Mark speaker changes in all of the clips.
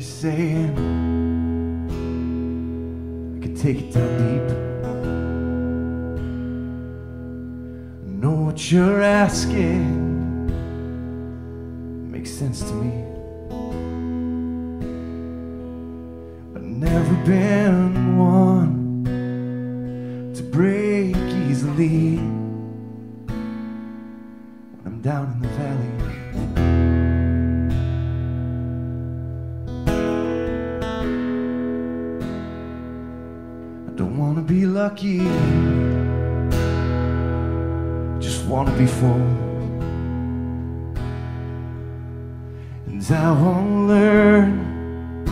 Speaker 1: saying I could take it down deep. Know what you're asking makes sense to me. I've never been one to break easily when I'm down in the valley. To be lucky, just want to be full. And I won't learn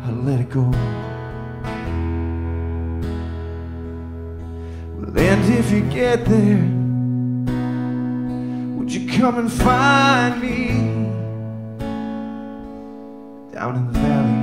Speaker 1: how to let it go. Well, and if you get there, would you come and find me down in the valley?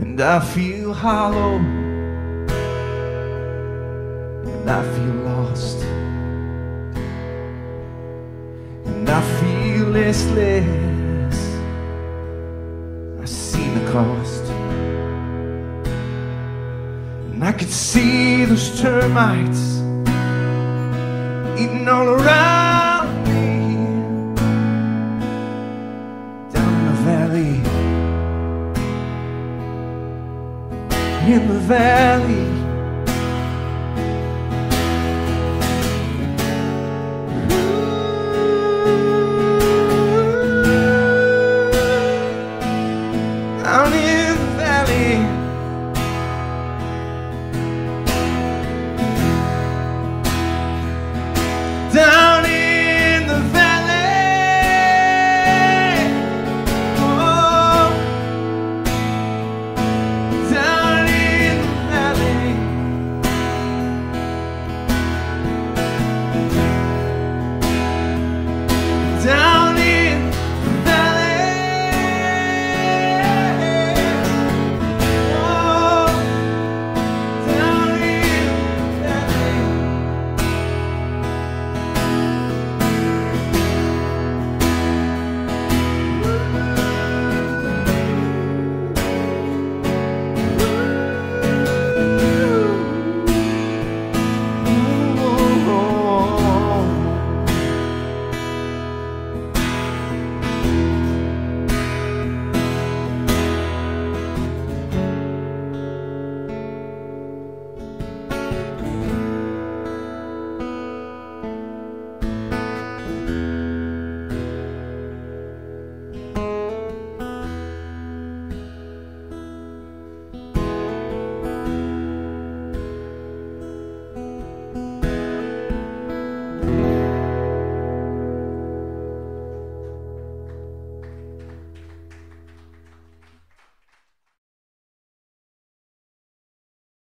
Speaker 1: And I feel hollow. And I feel lost. And I feel listless I see the cost. And I could see those termites Eating all around valley